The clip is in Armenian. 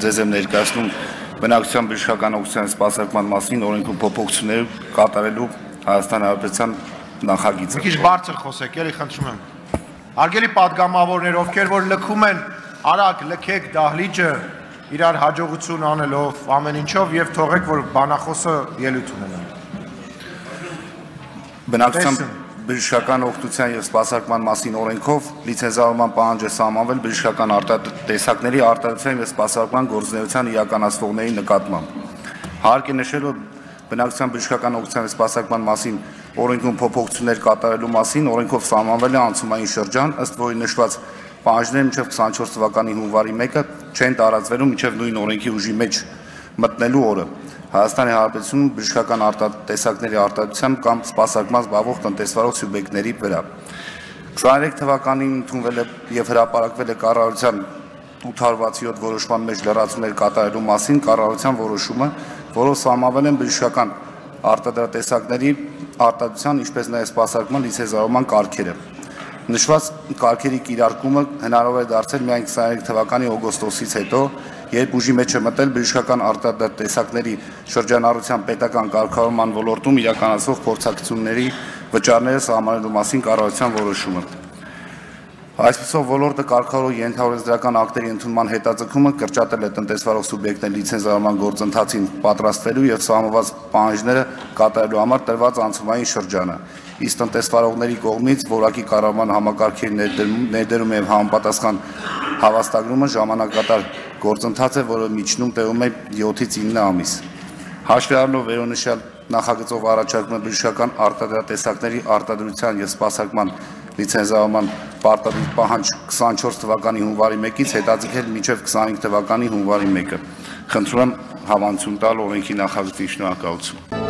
ձեզ եմ ներկայացնում բնակչության բժշկական օգնության սպասարկման մասին օրենքում փոփոխություններ կատարելու Հայաստան Հանրապետության նախագիծը։ Մի քիչ բարձր խոսեք, ելի խնդրում եմ։ Արգելի падգամավորներ, ովքեր որ լքում են, արագ լքեք դահլիճը իրար հաջողություն անելով ամեն ինչով եւ թողեք որ բանախոսը ելույթ ունենա։ Բնակչության բժշկական օգնության եւ սպասարկման մասին օրենքով լիցենզավորման պահանջը սահմանվել բժշկական արտատեսակների արտադրության եւ սպասարկման գործունեության իրականացվողների նկատմամբ։ Հարկ է նշել, որ բնակչության բժշկական օգնության եւ սպասարկման մասին օրենքում փոփոխություններ կատարելու մասին օրենքով սահմանվել է անցումային շրջան, ըստ որի նշված պահանջները մինչև 24 թվականի հունվարի 1-ը չեն տարածվելու մինչև նույն օրենքի ուժի մեջ մտնելու օրը։ Հայաստանի Հանրապետությունում բժշկական արտատեսակների արտադրությամբ կամ սպասարկման զբաղվող տնտեսվարող սուբյեկտների վրա։ 23 թվականին ընդունվել է եւ հրապարակվել է կառավարության 867 որոշման մեջ լրացումներ կատարելու մասին կառավարության որոշումը, որով սահմանվել են բժշկական արտադրատեսակների արտադրության, ինչպես նաև սպասարկման լիցենզավորման կարգերը։ Նշված կարգերի կիրարկումը հնարավոր է դարձել միայն 23 թվականի օգոստոսից հետո, երբ ուժի մեջ է մտել բժշկական արտադրատեսակների շրջանառության պետական կարգավորման ոլորտում իրականացվող փորձակցությունների վճարները սահմանելու մասին կառավարության որոշումը։ Այսպեսով ոլորտը կարգավորող ենթաօրենսդրական ակտերի ընդունման հետաձգումը կրճատել է տնտեսվարող սուբյեկտների լիցենզավորման գործընթացին պատրաստվելու եւ սահմանված պահանջները կատարելու համար տրված անցումային շրջանը։ Իսկ տնտեսվարողների կողմից որակի կառավարման համակարգերի ներդրում եւ համապատասխան հավաստագրումը ժամանակատար գործընթաց է, որը միջնում տևում է 7-ից 9 ամիս։ Հաշվի առնելով վերոնշյալ նախագծով առաջարկում է բժշկական արտադրատեսակների արտադրության եւ սպասարկման լիցենզավորման պարտադիր պահանջ 24 թվականի հունվարի 1-ից հետաձգել մինչև 25 թվականի հունվարի 1-ը։ Խնդրում եմ հավանություն տալ օրենքի նախագծին շնորհակալություն։